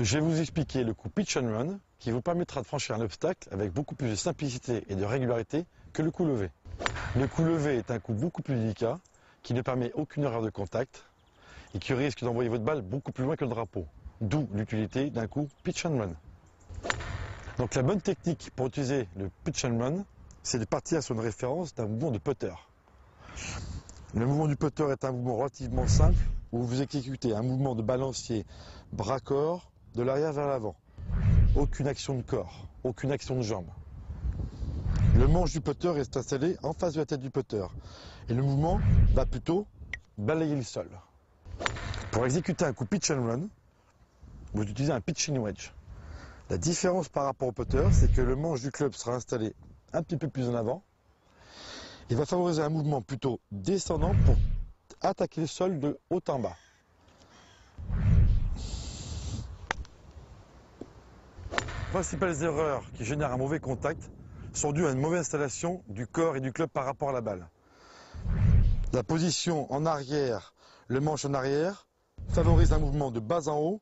Je vais vous expliquer le coup pitch and run qui vous permettra de franchir un obstacle avec beaucoup plus de simplicité et de régularité que le coup levé. Le coup levé est un coup beaucoup plus délicat qui ne permet aucune erreur de contact et qui risque d'envoyer votre balle beaucoup plus loin que le drapeau. D'où l'utilité d'un coup pitch and run. Donc la bonne technique pour utiliser le pitch and run, c'est de partir sur une référence d'un mouvement de putter. Le mouvement du putter est un mouvement relativement simple où vous exécutez un mouvement de balancier bras-corps de l'arrière vers l'avant. Aucune action de corps, aucune action de jambe. Le manche du putter est installé en face de la tête du putter et le mouvement va plutôt balayer le sol. Pour exécuter un coup pitch and run, vous utilisez un pitching wedge. La différence par rapport au putter, c'est que le manche du club sera installé un petit peu plus en avant. Il va favoriser un mouvement plutôt descendant pour attaquer le sol de haut en bas. Principales erreurs qui génèrent un mauvais contact sont dues à une mauvaise installation du corps et du club par rapport à la balle. La position en arrière, le manche en arrière, favorise un mouvement de bas en haut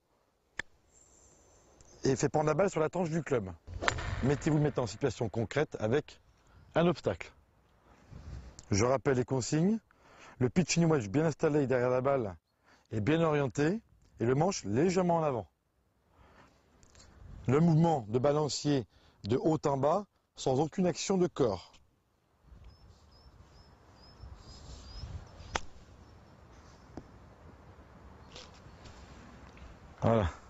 et fait prendre la balle sur la tranche du club. Mettez-vous maintenant en situation concrète avec un obstacle. Je rappelle les consignes. Le pitching wedge bien installé derrière la balle est bien orienté et le manche légèrement en avant. Le mouvement de balancier de haut en bas sans aucune action de corps. Voilà.